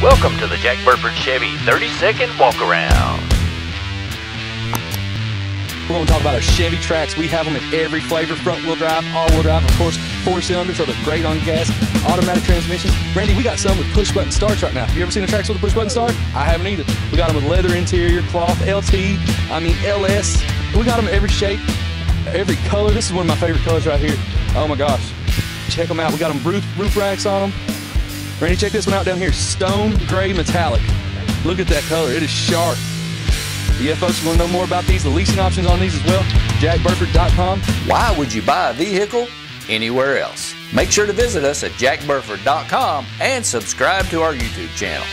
Welcome to the Jack Burford Chevy 30 second walk around. We're going to talk about our Chevy Trax. We have them in every flavor front wheel drive, all wheel drive, of course, four cylinders, so they're great on gas, automatic transmissions. Randy, we got some with push button starts right now. You ever seen a Trax with a push button start? I haven't either. We got them with leather interior, cloth, LT, I mean LS. We got them every shape, every color. This is one of my favorite colors right here. Oh my gosh. Check them out. We got them roof, roof racks on them. Randy, check this one out down here. Stone gray metallic. Look at that color. It is sharp. Yeah, folks, you want to know more about these, the leasing options on these as well, jackburford.com. Why would you buy a vehicle anywhere else? Make sure to visit us at jackburford.com and subscribe to our YouTube channel.